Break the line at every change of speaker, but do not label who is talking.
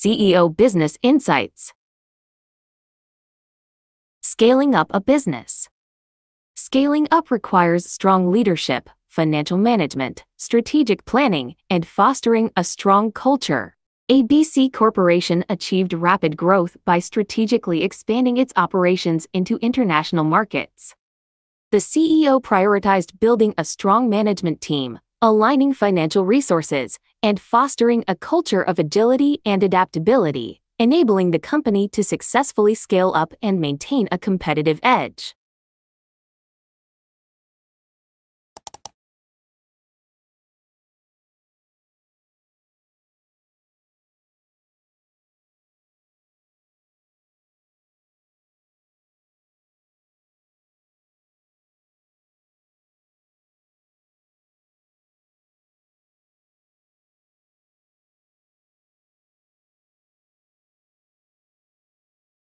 CEO Business Insights. Scaling up a business. Scaling up requires strong leadership, financial management, strategic planning, and fostering a strong culture. ABC Corporation achieved rapid growth by strategically expanding its operations into international markets. The CEO prioritized building a strong management team, aligning financial resources, and fostering a culture of agility and adaptability, enabling the company to successfully scale up and maintain a competitive edge.